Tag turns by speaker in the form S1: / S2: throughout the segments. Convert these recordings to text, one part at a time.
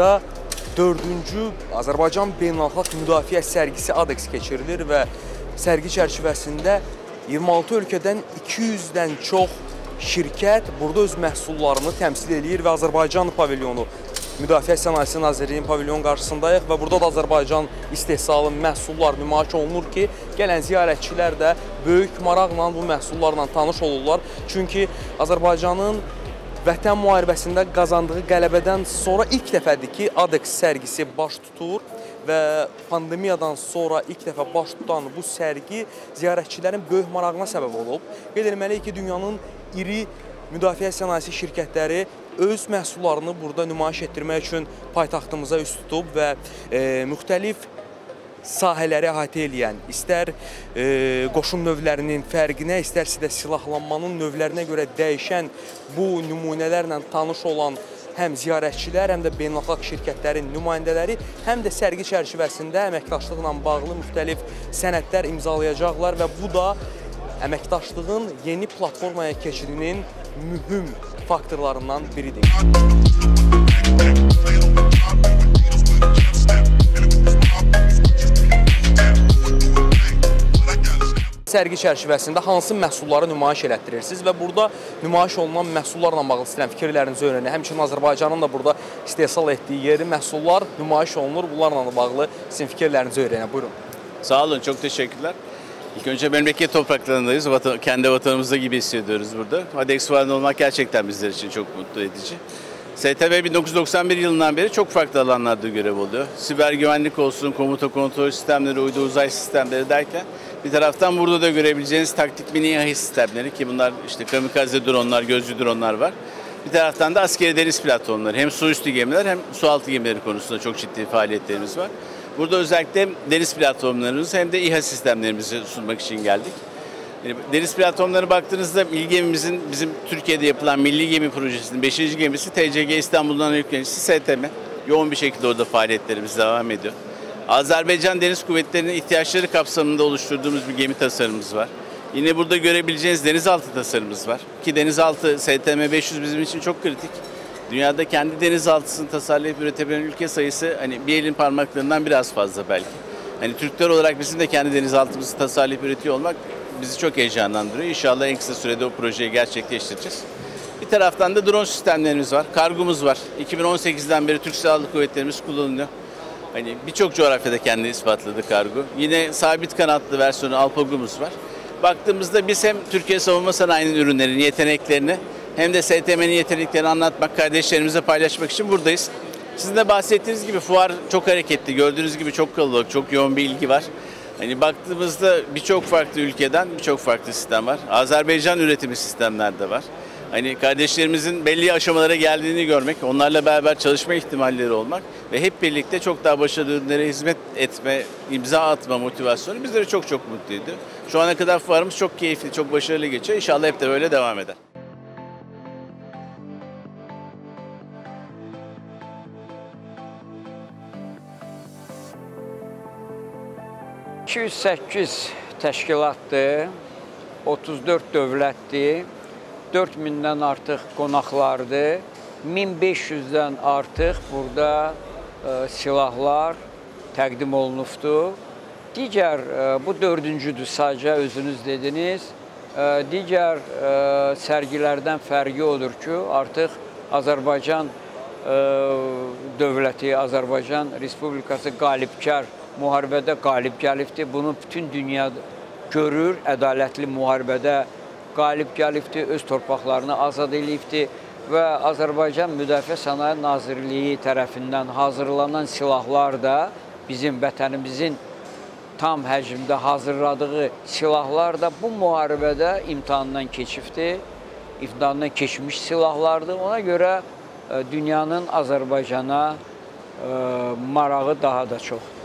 S1: Bakıda 4-cü Azərbaycan Beynəlxalq Müdafiə sərgisi ADEX keçirilir və sərgi çərçivəsində 26 ölkədən 200-dən çox şirkət burada öz məhsullarını təmsil eləyir və Azərbaycan pavilyonu Müdafiə Sənayesi Nazirliyinin pavilyon qarşısındayıq və burada da Azərbaycan istehsalı məhsullar nümayiş olunur ki, gələn ziyarətçilər də böyük maraqla bu məhsullarla tanış olurlar. Çünki Azərbaycanın Vətən müharibəsində qazandığı qələbədən sonra ilk dəfədir ki, ADEX sərgisi baş tutur və pandemiyadan sonra ilk dəfə baş tutan bu sərgi ziyarətçilərin böyük marağına səbəb olub. Qeyd etməliyik ki, dünyanın iri müdafiə sənayesi şirkətləri öz məhsullarını burada nümayiş etdirmək üçün paytaxtımıza üst tutub və e, müxtəlif sahələri əhatə eləyən, istər e, qoşun növlərinin fərqinə, istərsə də silahlanmanın növlərinə görə dəyişən bu nümunələrlə tanış olan həm ziyarətçilər, həm də beynəlxalq şirkətlərin nümayəndələri, həm də sərgi çərçivəsində əməkdaşlıqla bağlı müxtəlif sənədlər imzalayacaqlar və bu da əməkdaşlığın yeni platformaya keçidinin mühüm faktorlarından biridir. Sərgi çərçivəsində hansı məhsulları nümayiş elətdirirsiniz və burada nümayiş olunan məhsullarla bağlı istəyirəm fikirlərinizi öyrənək. Həmçinin Azərbaycanın da burada istehsal etdiyi yeri məhsullar nümayiş olunur. Bunlarla da bağlı sizin fikirlərinizi öyrənək. Buyurun.
S2: Sağ olun, çok teşekkürler. İlk önce memleket topraklarındayız. Vatan, kendi vatanımızda gibi hissediyoruz burada. Adex fuarında olmak gerçekten bizler için çok mutlu edici. STV 1991 yılından beri çok farklı alanlarda görev oluyor. Siber güvenlik olsun, komuta kontrol sistemleri, uydu uzay sistemleri derken bir taraftan burada da görebileceğiniz taktik mini İHA sistemleri ki bunlar işte kamikaze dronlar, gözcü dronlar var. Bir taraftan da askeri deniz platformları hem su üstü gemiler hem su altı gemileri konusunda çok ciddi faaliyetlerimiz var. Burada özellikle deniz platformlarımız hem de İHA sistemlerimizi sunmak için geldik. Deniz platformlarına baktığınızda milli gemimizin bizim Türkiye'de yapılan milli gemi projesinin 5. gemisi TCG İstanbul'dan yüklenicisi STM. Yoğun bir şekilde orada faaliyetlerimiz devam ediyor. Azerbaycan Deniz Kuvvetleri'nin ihtiyaçları kapsamında oluşturduğumuz bir gemi tasarımımız var. Yine burada görebileceğiniz denizaltı tasarımımız var. Ki denizaltı STM 500 bizim için çok kritik. Dünyada kendi denizaltısını tasarlayıp üretebilen ülke sayısı hani bir elin parmaklarından biraz fazla belki. Hani Türkler olarak bizim de kendi denizaltımızı tasarlayıp üretiyor olmak bizi çok heyecanlandırıyor. İnşallah en kısa sürede o projeyi gerçekleştireceğiz. Bir taraftan da drone sistemlerimiz var, kargomuz var. 2018'den beri Türk Silahlı Kuvvetlerimiz kullanılıyor. Hani birçok coğrafyada kendini ispatladı kargo. Yine sabit kanatlı versiyonu Alpagum'uz var. Baktığımızda biz hem Türkiye Savunma Sanayi'nin ürünlerini, yeteneklerini hem de STM'nin yeteneklerini anlatmak, kardeşlerimize paylaşmak için buradayız. Sizin de bahsettiğiniz gibi fuar çok hareketli. Gördüğünüz gibi çok kalabalık, çok yoğun bir ilgi var. Hani baktığımızda birçok farklı ülkeden birçok farklı sistem var. Azerbaycan üretimi sistemler de var. Hani kardeşlerimizin belli aşamalara geldiğini görmek, onlarla beraber çalışma ihtimalleri olmak ve hep birlikte çok daha başarılı ürünlere hizmet etme, imza atma motivasyonu bizleri çok çok mutluydu. Şu ana kadar fuarımız çok keyifli, çok başarılı geçiyor. İnşallah hep de böyle devam eder.
S3: 208 təşkilatdır, 34 dövlətdir, 4000-dən artıq qonaqlardır, 1500-dən artıq burada ə, e, silahlar təqdim olunubdur. Digər ə, e, bu dördüncüdür sadəcə özünüz dediniz. Ə, e, digər ə, sərgilərdən fərqi odur ki, artıq Azərbaycan ə, dövləti, Azərbaycan Respublikası qalibkar müharibədə qalib gəlibdir. Bunu bütün dünya görür. Ədalətli müharibədə qalib gəlibdir, öz torpaqlarını azad eləyibdir və Azərbaycan Müdafiə Sənaye Nazirliyi tərəfindən hazırlanan silahlar da bizim vətənimizin tam həcmdə hazırladığı silahlar da bu müharibədə imtahandan keçibdir. İmtahandan keçmiş silahlardır. Ona görə e, dünyanın Azərbaycana e, marağı daha da çoxdur.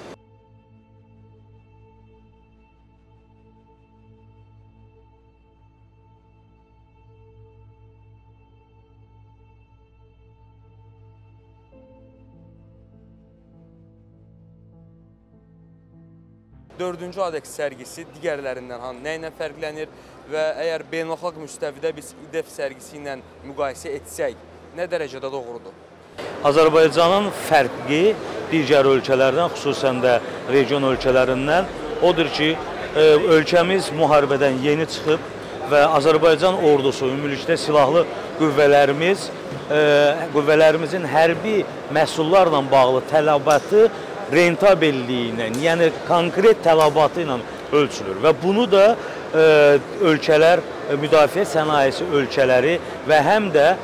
S1: Dördüncü ADEX sərgisi digərlərindən hanı, nə ilə fərqlənir və əgər beynəlxalq müstəvidə biz İDEF sərgisi ilə müqayisə etsək, nə dərəcədə doğrudur?
S4: Azərbaycanın fərqi digər ölkələrdən, xüsusən də region ölkələrindən odur ki, e, ölkəmiz müharibədən yeni çıxıb və Azərbaycan ordusu, ümumilikdə silahlı qüvvələrimiz, e, qüvvələrimizin hərbi məhsullarla bağlı tələbatı rentabelliyi ilə, yəni konkret tələbatı ilə ölçülür və bunu da e, ölkələr, e, müdafiə sənayesi ölkələri və həm də e,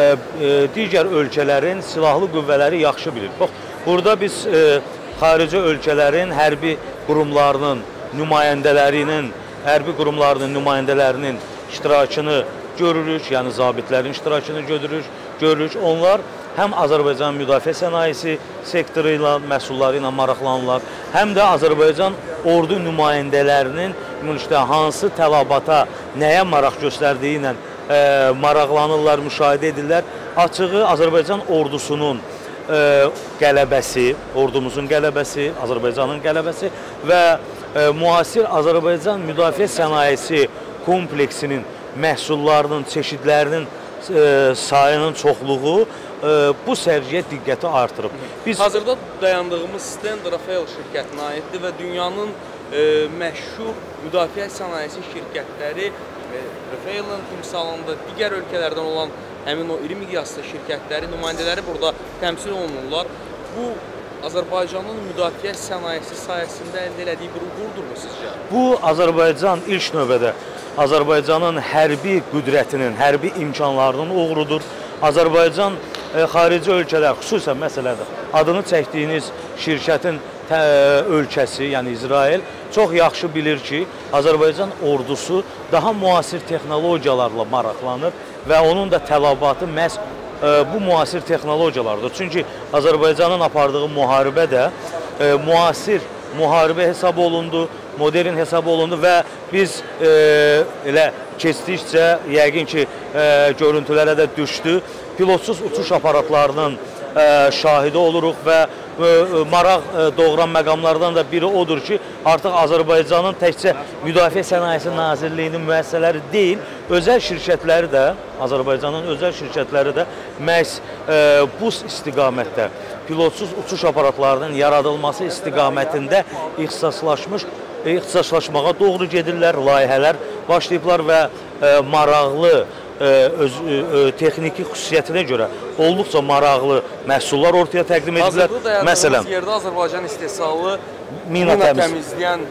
S4: e, digər ölkələrin silahlı qüvvələri yaxşı bilir. Bax, burada biz e, xarici ölkələrin hərbi qurumlarının nümayəndələrinin, hərbi qurumlarının nümayəndələrinin iştirakını görürük, yəni zabitlərin iştirakını görürük, görürük. Onlar həm Azərbaycan müdafiə sənayesi sektoru ilə, məhsulları ilə maraqlanırlar, həm də Azərbaycan ordu nümayəndələrinin ümumilikdə hansı tələbata, nəyə maraq göstərdiyi ilə e, maraqlanırlar, müşahidə edirlər. Açığı Azərbaycan ordusunun e, qələbəsi, ordumuzun qələbəsi, Azərbaycanın qələbəsi və e, müasir Azərbaycan müdafiə sənayesi kompleksinin məhsullarının, çeşidlərinin e, sayının çoxluğu bu sərgiyə diqqəti artırıb.
S1: Biz hazırda dayandığımız stend Rafael şirkətinə aiddir və dünyanın e, məşhur müdafiə sənayesi şirkətləri e, Rafaelin timsalında digər ölkələrdən olan həmin o iri miqyaslı şirkətləri, nümayəndələri burada təmsil olunurlar. Bu Azərbaycanın müdafiə sənayesi sayəsində əldə elədiyi bir uğurdurmu sizcə?
S4: Bu Azərbaycan ilk növbədə Azərbaycanın hərbi qüdrətinin, hərbi imkanlarının uğrudur. Azərbaycan xarici ölkələr, xüsusən məsələdə adını çəkdiyiniz şirkətin tə, ölkəsi, yəni İsrail çox yaxşı bilir ki, Azərbaycan ordusu daha müasir texnologiyalarla maraqlanır və onun da tələbatı məhz e, bu müasir texnologiyalardır. Çünki Azərbaycanın apardığı müharibə də e, müasir müharibə hesab olundu, modern hesab olundu və biz e, elə keçdikcə yəqin ki, e, görüntülərə də düşdü. Pilotsuz uçuş aparatlarının e, şahidi oluruq və e, maraq e, doğuran məqamlardan da biri odur ki, artıq Azərbaycanın təkcə Müdafiə Sənayesi Nazirliyinin müəssisələri deyil, özəl şirkətləri də, Azərbaycanın özəl şirkətləri də məhz bu istiqamətdə pilotsuz uçuş aparatlarının yaradılması istiqamətində ixtisaslaşmış ixtisaslaşmağa doğru gedirlər, layihələr başlayıblar və maraqlı öz e, texniki xüsusiyyətinə görə olduqca maraqlı məhsullar ortaya təqdim edirlər.
S1: Məsələn, yerdə Azərbaycan istehsalı mina, mina təmiz. təmizləyən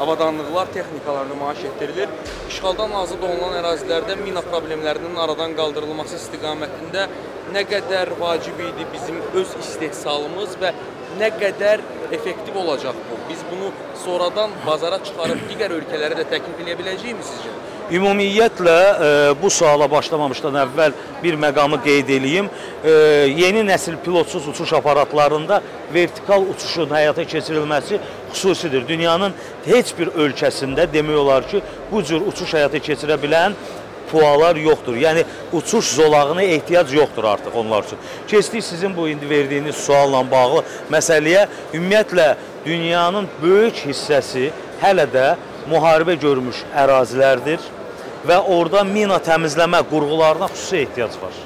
S1: avadanlıqlar, texnikalar nümayiş etdirilir. İşğaldan azad olunan ərazilərdə mina problemlərinin aradan qaldırılması istiqamətində nə qədər vacib idi bizim öz istehsalımız və nə qədər effektiv olacaq bu? Biz bunu sonradan bazara çıxarıb digər ölkələrə də təklif edə biləcəyikmi sizcə?
S4: Ümumiyyətlə e, bu suala başlamamışdan əvvəl bir məqamı qeyd eləyim. E, yeni nəsil pilotsuz uçuş aparatlarında vertikal uçuşun həyata keçirilməsi xüsusidir. Dünyanın heç bir ölkəsində demək olar ki, bu cür uçuş həyata keçirə bilən pualar yoxdur. Yəni uçuş zolağına ehtiyac yoxdur artıq onlar üçün. Keçdik sizin bu indi verdiyiniz sualla bağlı məsələyə. Ümumiyyətlə dünyanın böyük hissəsi hələ də müharibə görmüş ərazilərdir və orada mina təmizləmə qurğularına xüsusi ehtiyac var.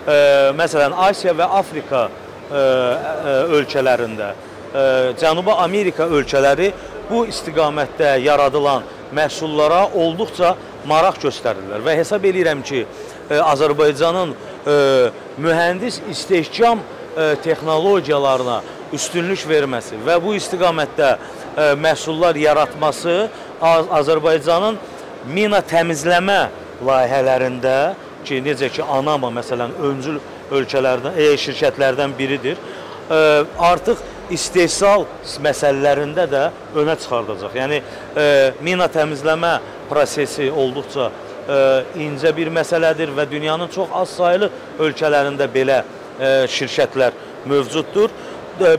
S4: E, məsələn, Asiya və Afrika e, ölkələrində, e, Cənubi Amerika ölkələri bu istiqamətdə yaradılan məhsullara olduqca maraq göstərirlər və hesab edirəm ki, Azərbaycanın mühəndis istehkam texnologiyalarına üstünlük verməsi və bu istiqamətdə məhsullar yaratması Azərbaycanın mina təmizləmə layihələrində ki, necə ki, Anama məsələn öncül ölkələrdən, e, şirkətlərdən biridir. E, artıq istehsal məsələlərində də önə çıxardacaq. Yəni e, mina təmizləmə prosesi olduqca e, incə bir məsələdir və dünyanın çox az saylı ölkələrində belə e, şirkətlər mövcuddur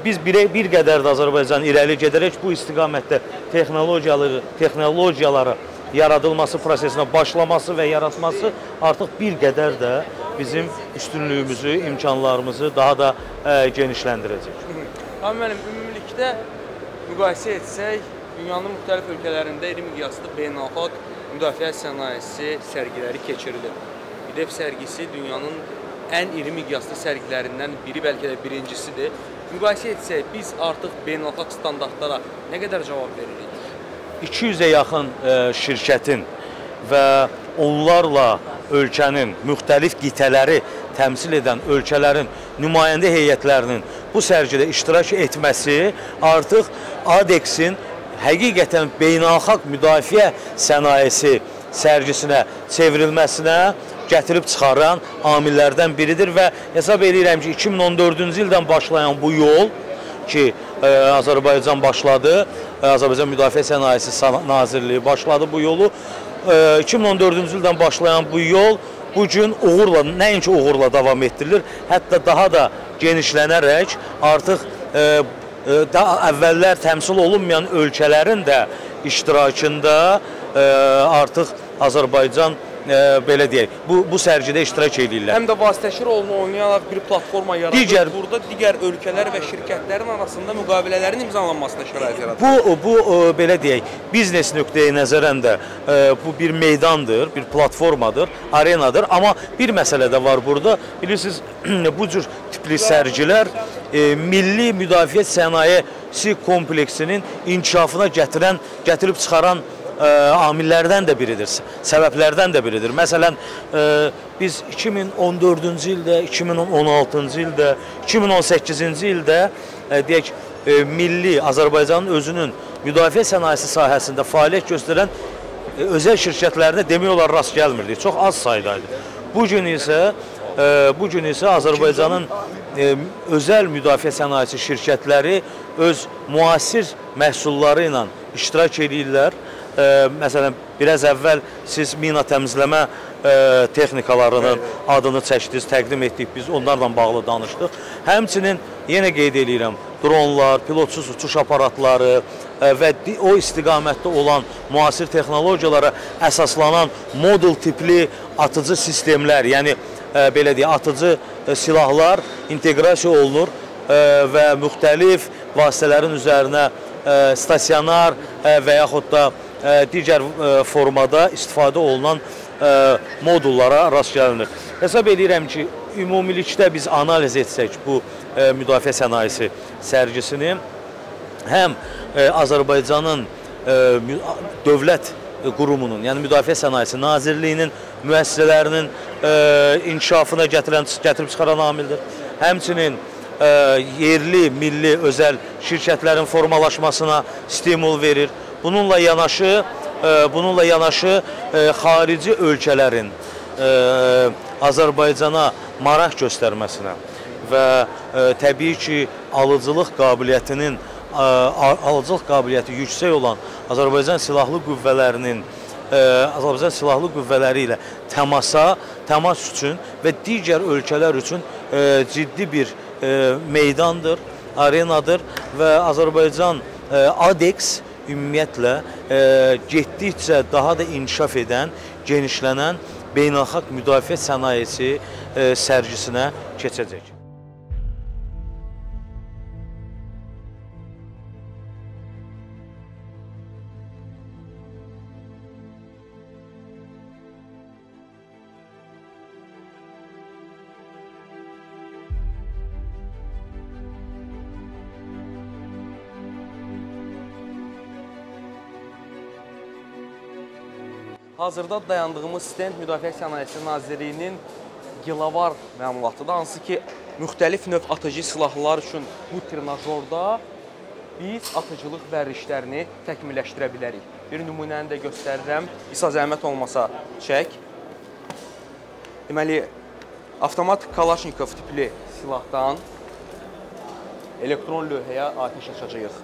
S4: biz bir, bir qədər də Azərbaycan irəli gedərək bu istiqamətdə texnologiyaları, texnologiyaları yaradılması prosesinə başlaması və yaratması artıq bir qədər də bizim üstünlüyümüzü, imkanlarımızı daha da ə, e, genişləndirəcək.
S1: Amma mənim ümumilikdə müqayisə etsək, dünyanın müxtəlif ölkələrində iri miqyaslı beynəlxalq müdafiə sənayesi sərgiləri keçirilir. İDEF sərgisi dünyanın ən iri miqyaslı sərgilərindən biri, bəlkə də birincisidir. Müqayisə etsək, biz artıq beynəlxalq standartlara nə qədər cavab veririk?
S4: 200-ə yaxın e, şirkətin və onlarla ölkənin müxtəlif qitələri təmsil edən ölkələrin nümayəndə heyətlərinin bu sərgidə iştirak etməsi artıq ADEX-in həqiqətən beynəlxalq müdafiə sənayesi sərgisinə çevrilməsinə gətirib çıxaran amillərdən biridir və hesab edirəm ki, 2014-cü ildən başlayan bu yol ki, ə, Azərbaycan başladı, Azərbaycan Müdafiə Sənayesi Nazirliyi başladı bu yolu. Ə, 2014-cü ildən başlayan bu yol bu gün uğurla, nəinki uğurla davam etdirilir, hətta daha da genişlənərək artıq ə, ə, daha əvvəllər təmsil olunmayan ölkələrin də iştirakında ə, artıq Azərbaycan ə, belə deyək, bu bu sərgidə iştirak edirlər.
S1: Həm də vasitəçi rolunu oynayaraq bir platforma yaradır.
S4: Digər-
S1: burada digər ölkələr və şirkətlərin arasında müqavilələrin imzalanmasına şərait yaradır.
S4: Bu bu ə, belə deyək, biznes nöqteyi nəzərən də ə, bu bir meydandır, bir platformadır, arenadır, amma bir məsələ də var burada. Bilirsiniz, bu cür tipli sərgilər ə, milli müdafiə sənayesi kompleksinin inkişafına gətirən, gətirib çıxaran ə, amillərdən də biridir, səbəblərdən də biridir. Məsələn, ə, biz 2014-cü ildə, 2016-cı ildə, 2018-ci ildə ə, deyək ə, milli Azərbaycanın özünün müdafiə sənayesi sahəsində fəaliyyət göstərən ə, özəl şirkətlərinə demək olar rast gəlmirdik. Çox az sayda idi. Bu gün isə ə, bu gün isə Azərbaycanın ə, özəl müdafiə sənayesi şirkətləri öz müasir məhsulları ilə iştirak edirlər. Məsələn, biraz əvvəl siz mina təmizləmə ə, texnikalarının adını çəkdiniz, təqdim etdik, biz onlarla bağlı danışdıq. Həmçinin yenə qeyd edirəm, dronlar, pilotsuz uçuş aparatları ə, və o istiqamətdə olan müasir texnologiyalara əsaslanan modul tipli atıcı sistemlər, yəni ə, belə deyək, atıcı silahlar inteqrasiya olunur və müxtəlif vasitələrin üzərinə stasionar və yaxud da digər ə, formada istifadə olunan ə, modullara rast gəlinir. Hesab edirəm ki, ümumilikdə biz analiz etsək bu müdafiə sənayesi sərgisini həm Azərbaycanın dövlət qurumunun, yəni Müdafiə Sənayesi Nazirliyinin müəssisələrinin inkişafına gətirən gətirib çıxaran amildir. Həmçinin yerli, milli, özəl şirkətlərin formalaşmasına stimul verir. Bununla yanaşı ə, bununla yanaşı ə, xarici ölkələrin ə, Azərbaycana maraq göstərməsinə və təbii ki, alıcılıq qabiliyyətinin alıcılıq qabiliyyəti yüksək olan Azərbaycan silahlı qüvvələrinin Azərbaycan silahlı qüvvələri ilə təmasa, təmas üçün və digər ölkələr üçün ciddi bir meydandır, arenadır və Azərbaycan ADEX ümumiyyətlə ə, getdikcə daha da inkişaf edən, genişlənən beynəlxalq müdafiə sənayesi ə, sərgisinə keçəcək.
S1: Hazırda dayandığımız stend Müdafiə Sənayesi Nazirliyinin gilavar məmulatıdır. Hansı ki, müxtəlif növ atıcı silahlar üçün bu trenajorda biz atıcılıq vərdişlərini təkmilləşdirə bilərik. Bir nümunəni də göstərirəm. İsa zəhmət olmasa çək. Deməli, avtomat Kalaşnikov tipli silahdan elektron lövhəyə atəş açacağıq.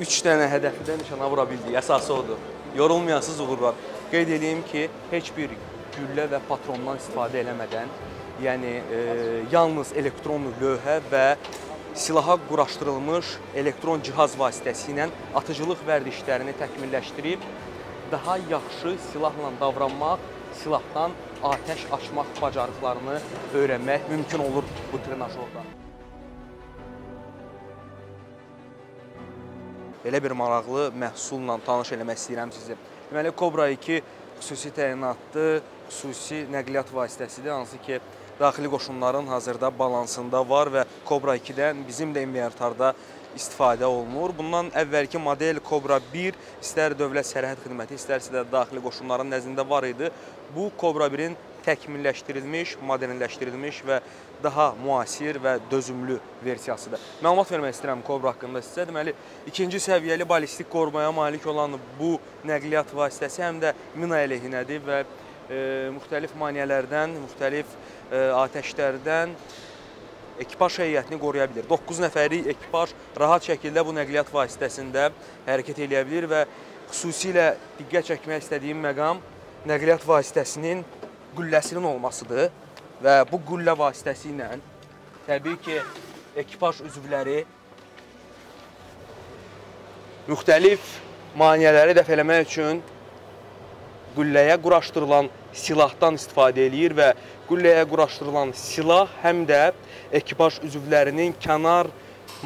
S1: Üç dənə hədəfi də nişana vura bildik. Əsası odur. Yorulmayasız uğur var. Qeyd edeyim ki, heç bir güllə və patrondan istifadə eləmədən, yəni e, yalnız elektron lövhə və silaha quraşdırılmış elektron cihaz vasitəsilə atıcılıq vərdişlərini təkmilləşdirib daha yaxşı silahla davranmaq, silahdan atəş açmaq bacarıqlarını öyrənmək mümkün olur bu trenajorda. Belə bir maraqlı məhsulla tanış eləmək istəyirəm sizi. Deməli Cobra 2 xüsusi təyinatlı, xüsusi nəqliyyat vasitəsidir, hansı ki daxili qoşunların hazırda balansında var və Cobra 2-dən bizim də inventarda istifadə olunur. Bundan əvvəlki model Cobra 1 istər dövlət sərhəd xidməti, istərsə də daxili qoşunların nəzdində var idi. Bu Cobra 1-in təkmilləşdirilmiş, modernləşdirilmiş və daha müasir və dözümlü versiyasıdır. Məlumat vermək istəyirəm Cobra haqqında sizə. Deməli, ikinci səviyyəli ballistik qorumaya malik olan bu nəqliyyat vasitəsi həm də mina əleyhinədir və e, müxtəlif maneələrdən, müxtəlif e, atəşlərdən ekipaj heyətini qoruya bilir. 9 nəfərlik ekipaj rahat şəkildə bu nəqliyyat vasitəsində hərəkət edə bilər və xüsusilə diqqət çəkmək istədiyim məqam nəqliyyat vasitəsinin qülləsinin olmasıdır və bu qüllə vasitəsilə təbii ki, ekipaj üzvləri müxtəlif maneələri dəf eləmək üçün qülləyə quraşdırılan silahdan istifadə eləyir və qülləyə quraşdırılan silah həm də ekipaj üzvlərinin kənar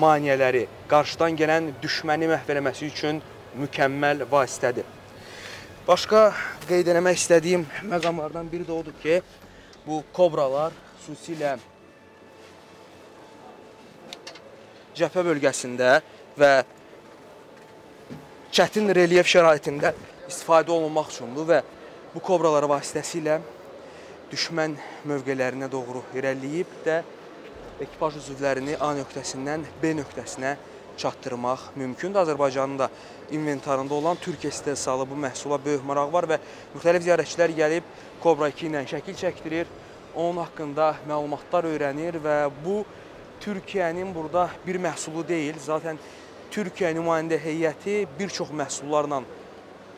S1: maneələri, qarşıdan gələn düşməni məhv eləməsi üçün mükəmməl vasitədir. Başqa qeyd eləmək istədiyim məqamlardan biri də odur ki, bu kobralar xüsusilə cəbhə bölgəsində və çətin relyef şəraitində istifadə olunmaq üçündür və bu kobralar vasitəsilə düşmən mövqelərinə doğru irəliləyib də ekipaj üzvlərini A nöqtəsindən B nöqtəsinə çatdırmaq mümkündür. Azərbaycanın da inventarında olan Türkiyə istehsalı bu məhsula böyük maraq var və müxtəlif ziyarətçilər gəlib Cobra 2 ilə şəkil çəkdirir, onun haqqında məlumatlar öyrənir və bu Türkiyənin burada bir məhsulu deyil. Zaten Türkiyə nümayəndə heyəti bir çox məhsullarla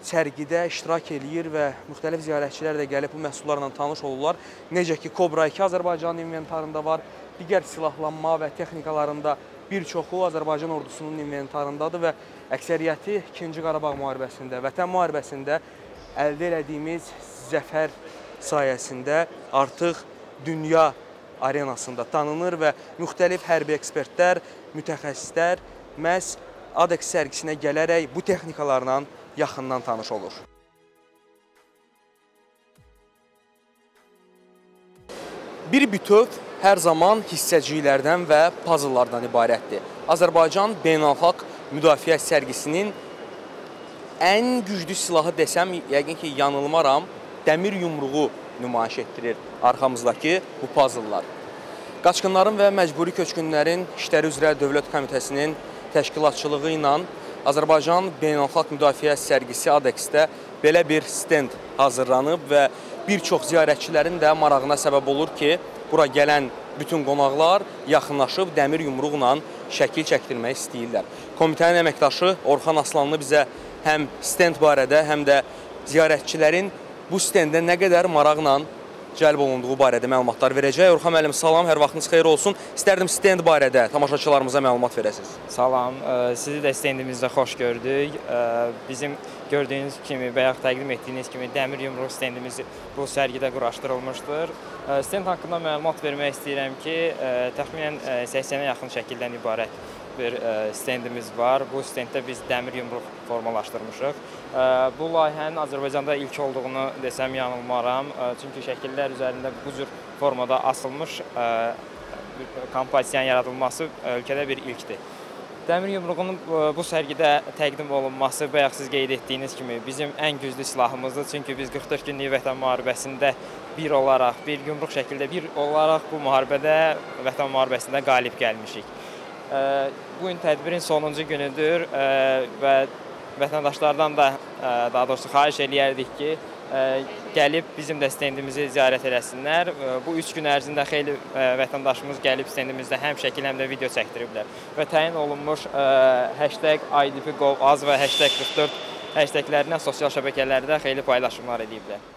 S1: sərgidə iştirak eləyir və müxtəlif ziyarətçilər də gəlib bu məhsullarla tanış olurlar. Necə ki, Cobra 2 Azərbaycanın inventarında var, digər silahlanma və texnikalarında bir çoxu Azərbaycan ordusunun inventarındadır və əksəriyyəti 2-ci Qarabağ müharibəsində, Vətən müharibəsində əldə elədiyimiz zəfər sayəsində artıq dünya arenasında tanınır və müxtəlif hərbi ekspertlər, mütəxəssislər məhz ADEX sərgisinə gələrək bu texnikalarla yaxından tanış olur. Bir bütöv hər zaman hissəciklərdən və puzzlelardan ibarətdir. Azərbaycan beynəlxalq müdafiə sərgisinin ən güclü silahı desəm, yəqin ki, yanılmaram, dəmir yumruğu nümayiş etdirir arxamızdakı bu puzzlelar. Qaçqınların və məcburi köçkünlərin işləri üzrə Dövlət Komitəsinin təşkilatçılığı ilə Azərbaycan Beynəlxalq Müdafiə Sərgisi ADEX-də belə bir stend hazırlanıb və bir çox ziyarətçilərin də marağına səbəb olur ki, bura gələn bütün qonaqlar yaxınlaşıb dəmir yumruqla şəkil çəkdirmək istəyirlər. Komitənin əməkdaşı Orxan Aslanlı bizə həm stend barədə, həm də ziyarətçilərin bu stendə nə qədər maraqla cəlb olunduğu barədə məlumatlar verəcək. Orxan müəllim, salam, hər vaxtınız xeyir olsun. İstərdim stend barədə tamaşaçılarımıza məlumat verəsiniz.
S5: Salam, sizi də stendimizdə xoş gördük. Bizim gördüyünüz kimi yaxud təqdim etdiyiniz kimi dəmir yumruq stendimiz bu sərgidə quraşdırılmışdır. Stend haqqında məlumat vermək istəyirəm ki, təxminən 80-ə yaxın şəkildən ibarət bir stendimiz var. Bu stenddə biz dəmir yumruq formalaşdırmışıq. Bu layihənin Azərbaycanda ilk olduğunu desəm yanılmaram. Çünki şəkillər üzərində bu cür formada asılmış kompozisiyanın yaradılması ölkədə bir ilkdir. Dəmir yumruğunun bu sərgidə təqdim olunması bayaq siz qeyd etdiyiniz kimi bizim ən güclü silahımızdır. Çünki biz 44 günlük Vətən müharibəsində bir olaraq, bir yumruq şəkildə bir olaraq bu müharibədə Vətən müharibəsində qalib gəlmişik. Bu gün tədbirin sonuncu günüdür və vətəndaşlardan da daha doğrusu xahiş eləyərdik ki, gəlib bizim də stendimizi ziyarət eləsinlər. Bu 3 gün ərzində xeyli vətəndaşımız gəlib stendimizdə həm şəkil, həm də video çəkdiriblər. Və təyin olunmuş #IDP.gov.az və #44 hashtaglərindən sosial şəbəkələrdə xeyli paylaşımlar ediblər.